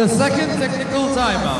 The second technical timeout.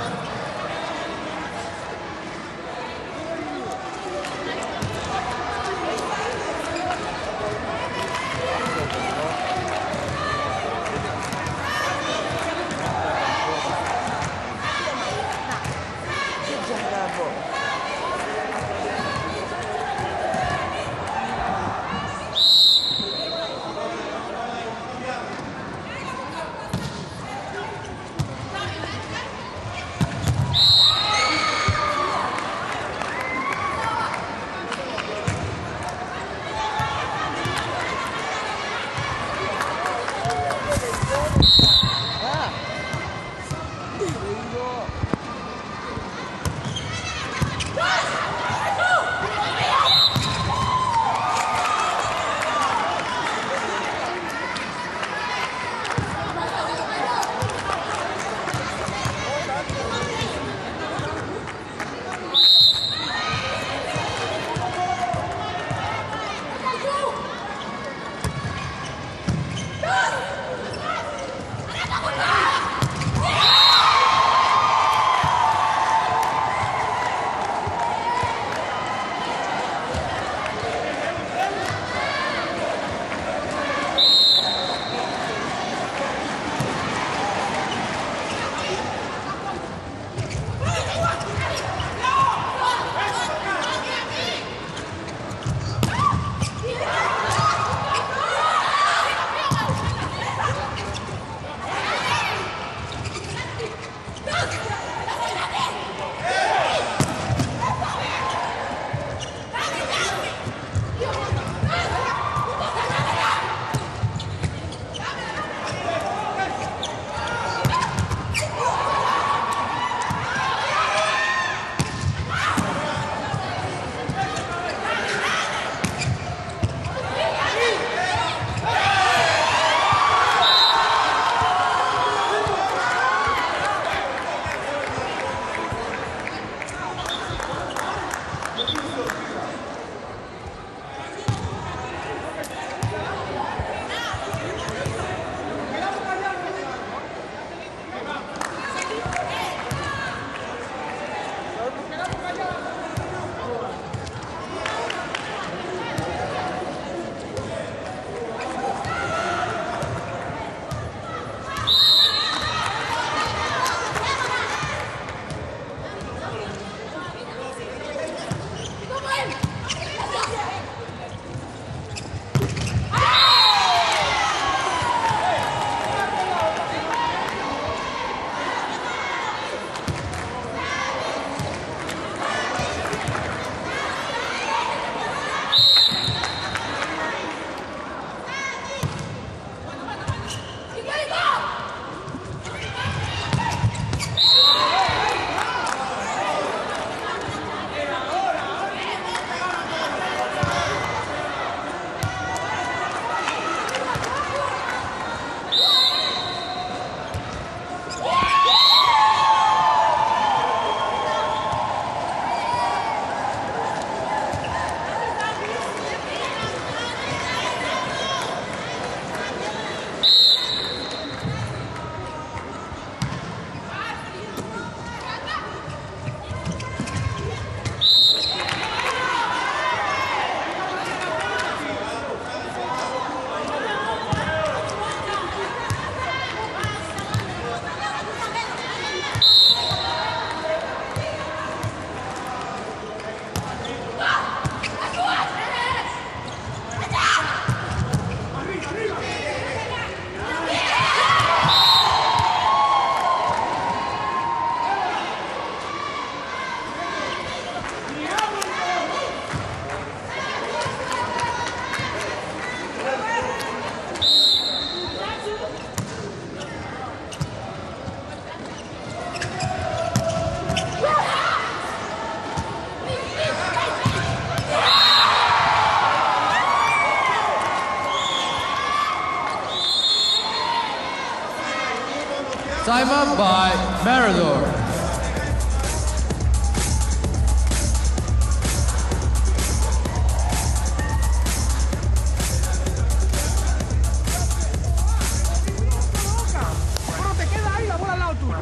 al lado tuyo.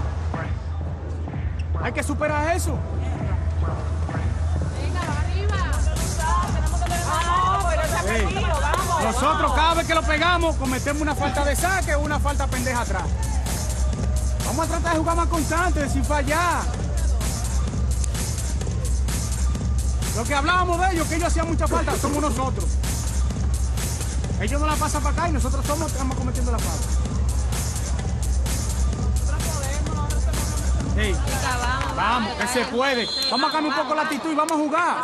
Hay que superar eso. Venga, va arriba. Ey, Nosotros cada vez que lo pegamos cometemos una falta de saque o una falta pendeja atrás. Vamos a tratar de jugar más constante, sin fallar. Lo que hablábamos de ellos, que ellos hacían mucha falta, somos nosotros. Ellos no la pasan para acá y nosotros somos que estamos cometiendo la falta. Vamos, que se puede. Vamos a cambiar un poco la actitud y vamos a jugar.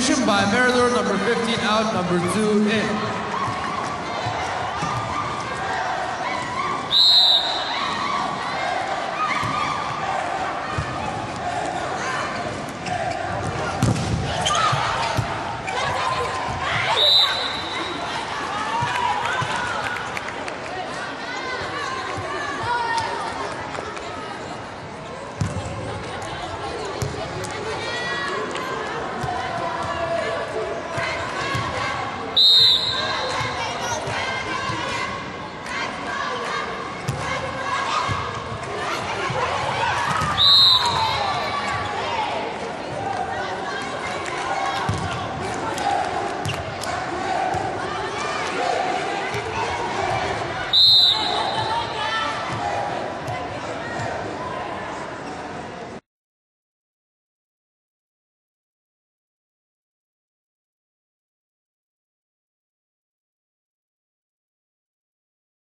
By Marador, number 15 out, number 2 in.